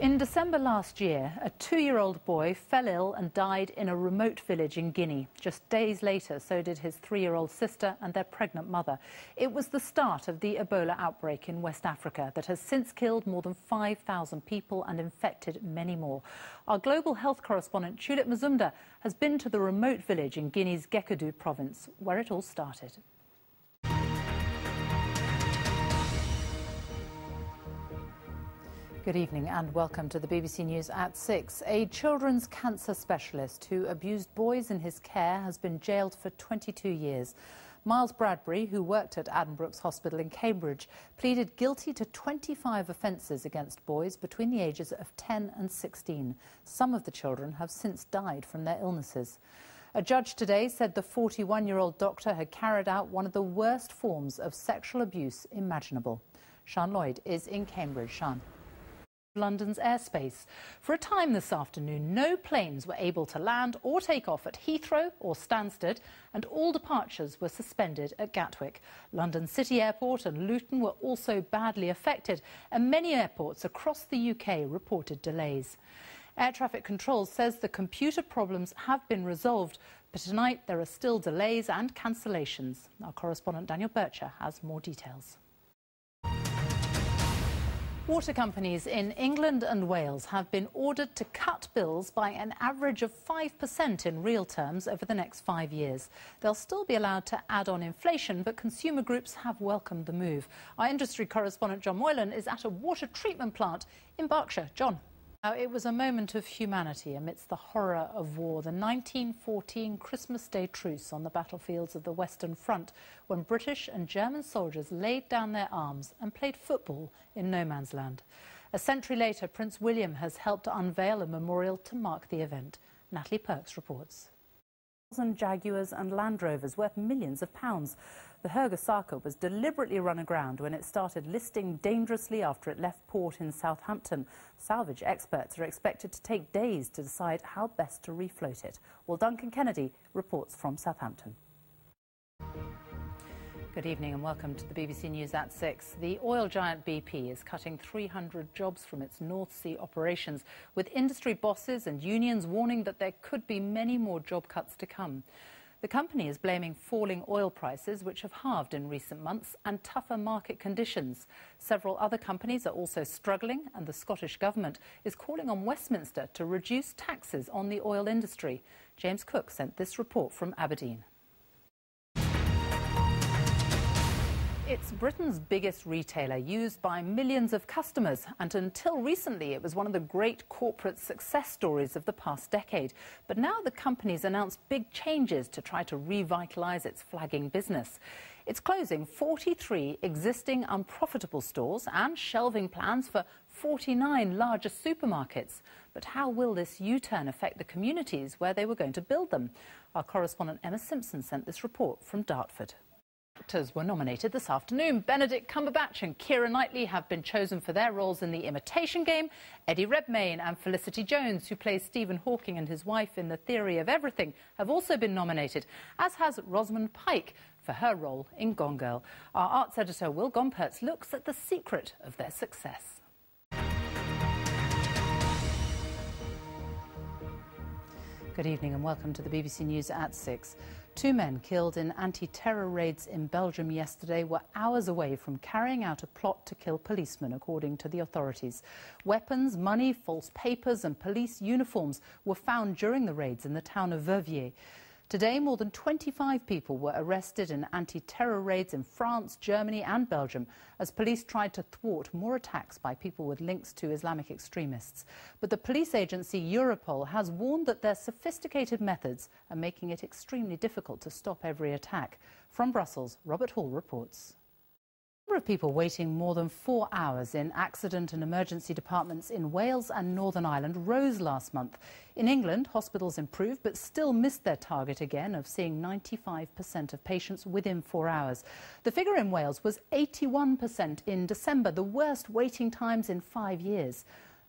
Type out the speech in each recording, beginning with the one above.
In December last year, a two year old boy fell ill and died in a remote village in Guinea. Just days later, so did his three year old sister and their pregnant mother. It was the start of the Ebola outbreak in West Africa that has since killed more than 5,000 people and infected many more. Our global health correspondent, Tulip Mazumdar, has been to the remote village in Guinea's Gekedou province, where it all started. Good evening and welcome to the BBC News at 6. A children's cancer specialist who abused boys in his care has been jailed for 22 years. Myles Bradbury, who worked at Addenbrooke's Hospital in Cambridge, pleaded guilty to 25 offences against boys between the ages of 10 and 16. Some of the children have since died from their illnesses. A judge today said the 41 year old doctor had carried out one of the worst forms of sexual abuse imaginable. Sean Lloyd is in Cambridge. Sean. London's airspace. For a time this afternoon, no planes were able to land or take off at Heathrow or Stansted, and all departures were suspended at Gatwick. London City Airport and Luton were also badly affected, and many airports across the UK reported delays. Air traffic control says the computer problems have been resolved, but tonight there are still delays and cancellations. Our correspondent Daniel Boettcher has more details. Water companies in England and Wales have been ordered to cut bills by an average of 5% in real terms over the next five years. They'll still be allowed to add on inflation, but consumer groups have welcomed the move. Our industry correspondent John Moylan is at a water treatment plant in Berkshire. John. Now, it was a moment of humanity amidst the horror of war, the 1914 Christmas Day truce on the battlefields of the Western Front, when British and German soldiers laid down their arms and played football in no man's land. A century later, Prince William has helped to unveil a memorial to mark the event. Natalie Perks reports and Jaguars and Land Rovers worth millions of pounds. The Herger was deliberately run aground when it started listing dangerously after it left port in Southampton. Salvage experts are expected to take days to decide how best to refloat it. Well, Duncan Kennedy reports from Southampton. Good evening and welcome to the BBC News at 6. The oil giant BP is cutting 300 jobs from its North Sea operations, with industry bosses and unions warning that there could be many more job cuts to come. The company is blaming falling oil prices, which have halved in recent months, and tougher market conditions. Several other companies are also struggling, and the Scottish Government is calling on Westminster to reduce taxes on the oil industry. James Cook sent this report from Aberdeen. It's Britain's biggest retailer, used by millions of customers, and until recently it was one of the great corporate success stories of the past decade. But now the company's announced big changes to try to revitalise its flagging business. It's closing 43 existing unprofitable stores and shelving plans for 49 larger supermarkets. But how will this U-turn affect the communities where they were going to build them? Our correspondent Emma Simpson sent this report from Dartford actors were nominated this afternoon. Benedict Cumberbatch and Keira Knightley have been chosen for their roles in The Imitation Game. Eddie Redmayne and Felicity Jones, who plays Stephen Hawking and his wife in The Theory of Everything, have also been nominated, as has Rosamund Pike for her role in Gone Girl. Our arts editor, Will Gompertz, looks at the secret of their success. Good evening and welcome to the BBC News at 6. Two men killed in anti-terror raids in Belgium yesterday were hours away from carrying out a plot to kill policemen, according to the authorities. Weapons, money, false papers and police uniforms were found during the raids in the town of Verviers. Today, more than 25 people were arrested in anti-terror raids in France, Germany and Belgium as police tried to thwart more attacks by people with links to Islamic extremists. But the police agency Europol has warned that their sophisticated methods are making it extremely difficult to stop every attack. From Brussels, Robert Hall reports of people waiting more than four hours in accident and emergency departments in Wales and Northern Ireland rose last month. In England, hospitals improved but still missed their target again of seeing 95% of patients within four hours. The figure in Wales was 81% in December, the worst waiting times in five years.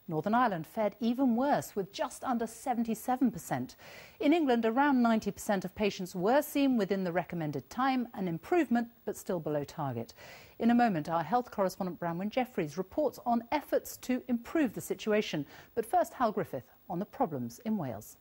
Northern Ireland fared even worse, with just under 77%. In England, around 90% of patients were seen within the recommended time, an improvement, but still below target. In a moment, our health correspondent Branwen Jeffreys reports on efforts to improve the situation. But first, Hywel Griffith on the problems in Wales.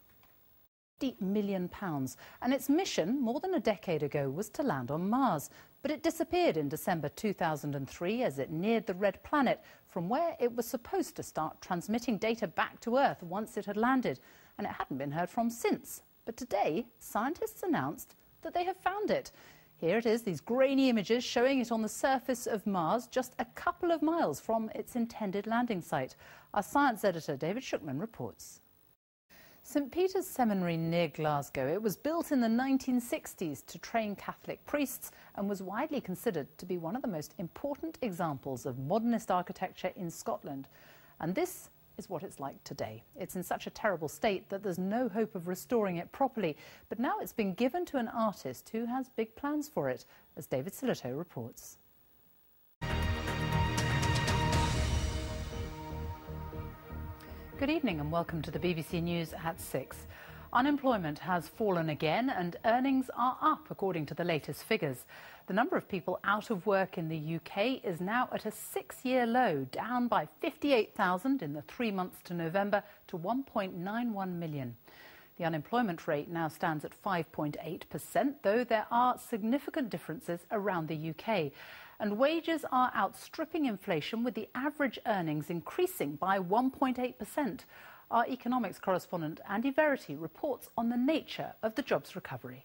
50 million pounds and its mission more than a decade ago was to land on Mars but it disappeared in December 2003 as it neared the red planet from where it was supposed to start transmitting data back to Earth once it had landed and it hadn't been heard from since but today scientists announced that they have found it here it is, these grainy images showing it on the surface of Mars, just a couple of miles from its intended landing site. Our science editor, David Shukman, reports. St Peter's Seminary near Glasgow. It was built in the 1960s to train Catholic priests and was widely considered to be one of the most important examples of modernist architecture in Scotland. And this is what it's like today. It's in such a terrible state that there's no hope of restoring it properly. But now it's been given to an artist who has big plans for it, as David Sillito reports. Good evening and welcome to the BBC News at 6. Unemployment has fallen again and earnings are up according to the latest figures. The number of people out of work in the UK is now at a six-year low, down by 58,000 in the three months to November to 1.91 million. The unemployment rate now stands at 5.8%, though there are significant differences around the UK and wages are outstripping inflation with the average earnings increasing by 1.8%. Our economics correspondent Andy Verity reports on the nature of the jobs recovery.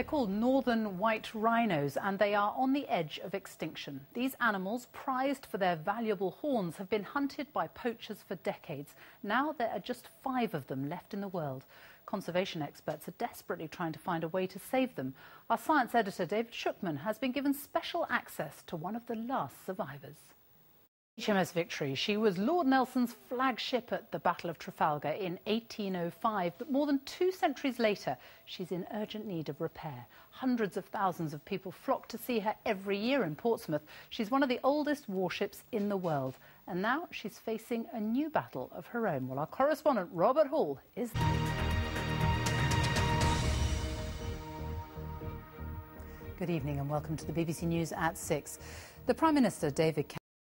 They're called northern white rhinos and they are on the edge of extinction. These animals, prized for their valuable horns, have been hunted by poachers for decades. Now there are just five of them left in the world. Conservation experts are desperately trying to find a way to save them. Our science editor, David Shukman, has been given special access to one of the last survivors. HMS Victory. She was Lord Nelson's flagship at the Battle of Trafalgar in 1805, but more than two centuries later, she's in urgent need of repair. Hundreds of thousands of people flock to see her every year in Portsmouth. She's one of the oldest warships in the world, and now she's facing a new battle of her own. Well, our correspondent Robert Hall is there. Good evening and welcome to the BBC News at 6. The Prime Minister, David